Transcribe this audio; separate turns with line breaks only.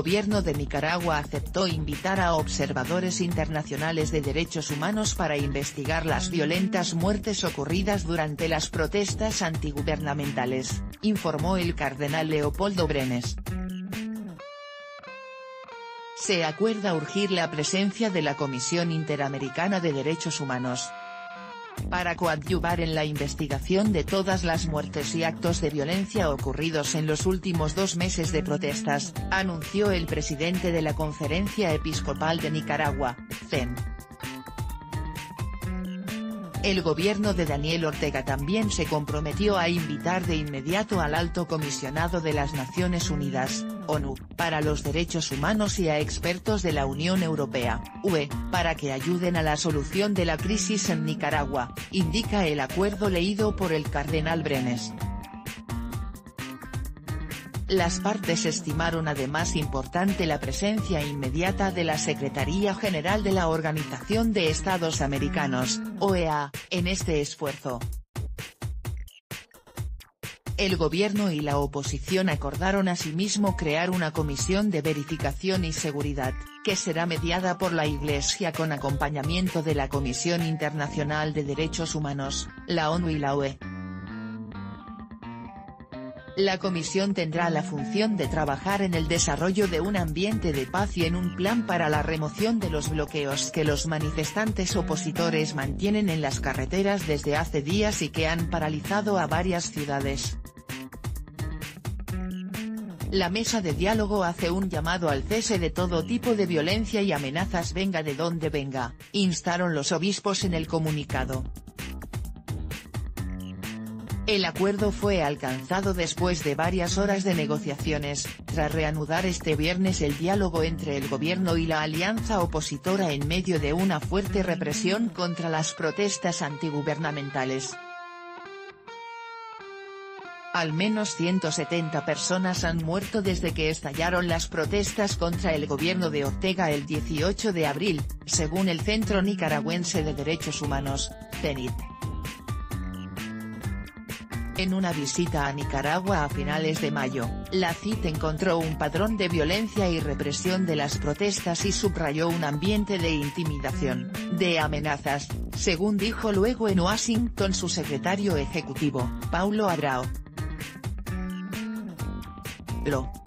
gobierno de Nicaragua aceptó invitar a observadores internacionales de derechos humanos para investigar las violentas muertes ocurridas durante las protestas antigubernamentales, informó el cardenal Leopoldo Brenes. Se acuerda urgir la presencia de la Comisión Interamericana de Derechos Humanos, para coadyuvar en la investigación de todas las muertes y actos de violencia ocurridos en los últimos dos meses de protestas, anunció el presidente de la Conferencia Episcopal de Nicaragua, CEN. El gobierno de Daniel Ortega también se comprometió a invitar de inmediato al alto comisionado de las Naciones Unidas, ONU, para los derechos humanos y a expertos de la Unión Europea, UE, para que ayuden a la solución de la crisis en Nicaragua, indica el acuerdo leído por el cardenal Brenes. Las partes estimaron además importante la presencia inmediata de la Secretaría General de la Organización de Estados Americanos, OEA, en este esfuerzo. El gobierno y la oposición acordaron asimismo crear una comisión de verificación y seguridad, que será mediada por la Iglesia con acompañamiento de la Comisión Internacional de Derechos Humanos, la ONU y la UE. La comisión tendrá la función de trabajar en el desarrollo de un ambiente de paz y en un plan para la remoción de los bloqueos que los manifestantes opositores mantienen en las carreteras desde hace días y que han paralizado a varias ciudades. La mesa de diálogo hace un llamado al cese de todo tipo de violencia y amenazas venga de donde venga, instaron los obispos en el comunicado. El acuerdo fue alcanzado después de varias horas de negociaciones, tras reanudar este viernes el diálogo entre el gobierno y la alianza opositora en medio de una fuerte represión contra las protestas antigubernamentales. Al menos 170 personas han muerto desde que estallaron las protestas contra el gobierno de Ortega el 18 de abril, según el Centro Nicaragüense de Derechos Humanos, CENIT. En una visita a Nicaragua a finales de mayo, la CIT encontró un patrón de violencia y represión de las protestas y subrayó un ambiente de intimidación, de amenazas, según dijo luego en Washington su secretario ejecutivo, Paulo Abrao. Lo